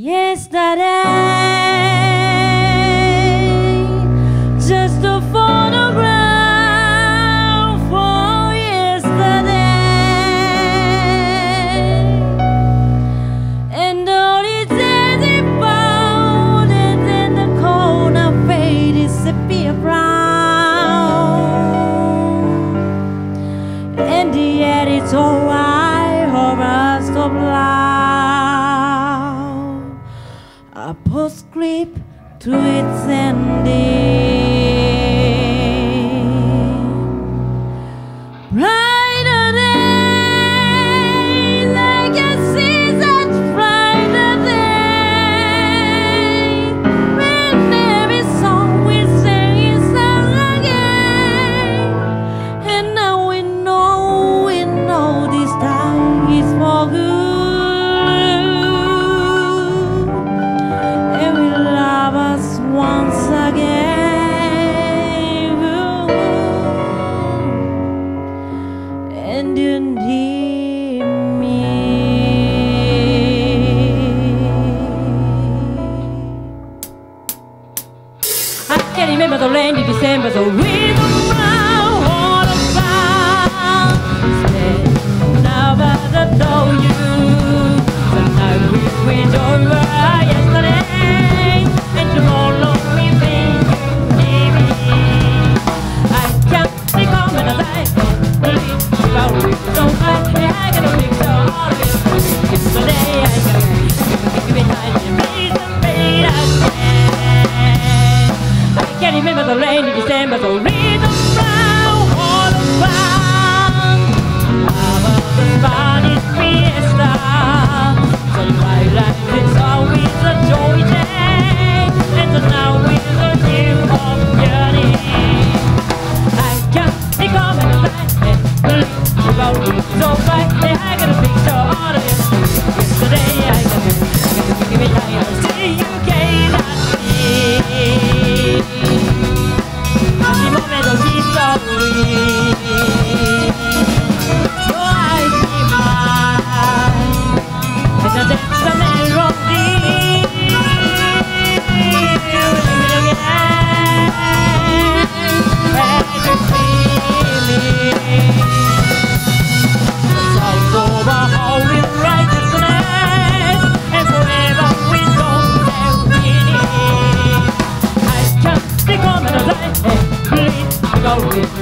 Yesterday, just a photograph for yesterday, and all it says about it, in the corner, and fade disappear brown, and yet it's alright, horror stop life. will creep to its ending. was a rain in December, so rhythm the brown all around. How about the finest fiesta? So life like always a joy. Yeah.